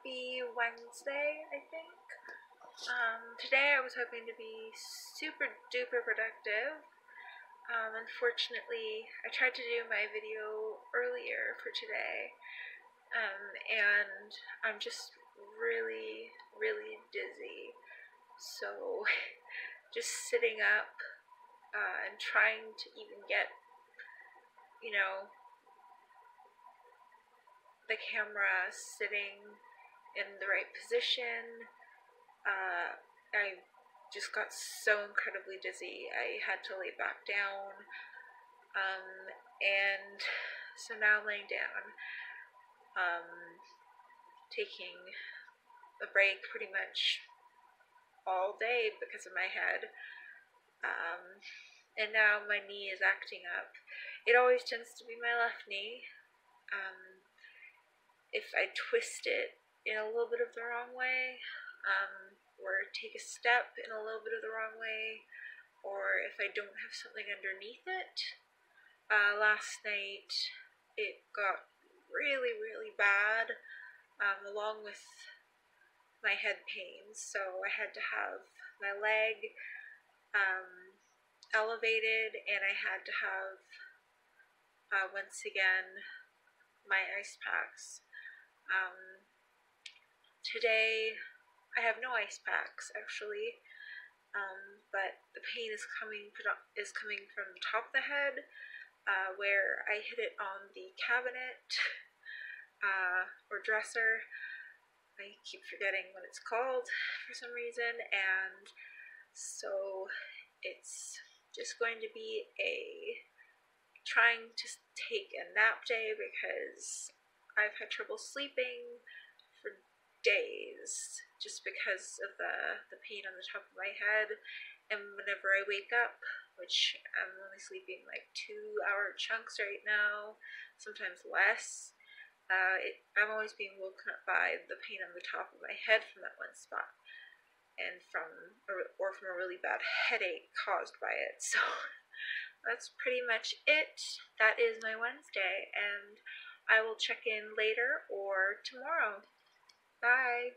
happy Wednesday, I think. Um, today I was hoping to be super duper productive. Um, unfortunately, I tried to do my video earlier for today, um, and I'm just really, really dizzy. So, just sitting up uh, and trying to even get, you know, the camera sitting in the right position. Uh, I just got so incredibly dizzy. I had to lay back down. Um, and so now laying down, um, taking a break pretty much all day because of my head. Um, and now my knee is acting up. It always tends to be my left knee. Um, if I twist it in a little bit of the wrong way, um, or take a step in a little bit of the wrong way, or if I don't have something underneath it. Uh, last night it got really, really bad, um, along with my head pains. So I had to have my leg um, elevated, and I had to have uh, once again my ice packs. Um, today, I have no ice packs actually, um, but the pain is coming is coming from the top of the head, uh, where I hit it on the cabinet uh, or dresser. I keep forgetting what it's called for some reason, and so it's just going to be a trying to take a nap day because I've had trouble sleeping for days just because of the, the pain on the top of my head. And whenever I wake up, which I'm only sleeping like two hour chunks right now, sometimes less, uh, it, I'm always being woken up by the pain on the top of my head from that one spot. And from, or from a really bad headache caused by it. So that's pretty much it. That is my Wednesday. And I will check in later or tomorrow. Bye.